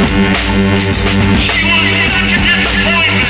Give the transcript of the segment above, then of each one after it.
She was such a disappointment.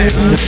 Oh!